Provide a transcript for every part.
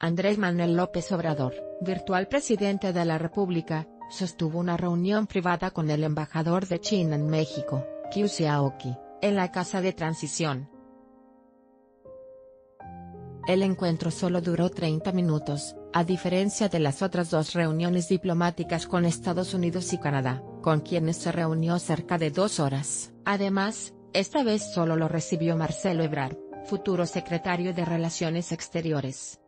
Andrés Manuel López Obrador, virtual presidente de la República, sostuvo una reunión privada con el embajador de China en México, Qiu Xiaoqi, en la Casa de Transición. El encuentro solo duró 30 minutos, a diferencia de las otras dos reuniones diplomáticas con Estados Unidos y Canadá, con quienes se reunió cerca de dos horas. Además, esta vez solo lo recibió Marcelo Ebrard, futuro secretario de Relaciones Exteriores.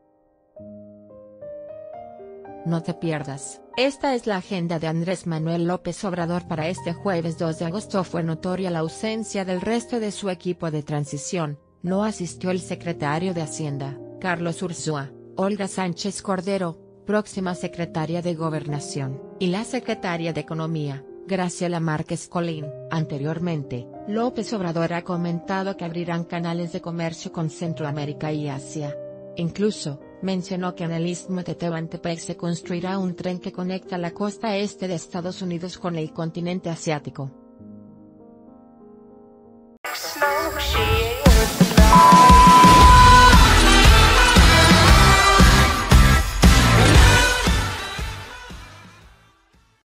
No te pierdas. Esta es la agenda de Andrés Manuel López Obrador para este jueves 2 de agosto. Fue notoria la ausencia del resto de su equipo de transición. No asistió el secretario de Hacienda, Carlos Ursúa, Olga Sánchez Cordero, próxima secretaria de Gobernación, y la secretaria de Economía, Graciela Márquez Colín. Anteriormente, López Obrador ha comentado que abrirán canales de comercio con Centroamérica y Asia. Incluso, mencionó que en el istmo de Tehuantepec se construirá un tren que conecta la costa este de Estados Unidos con el continente asiático.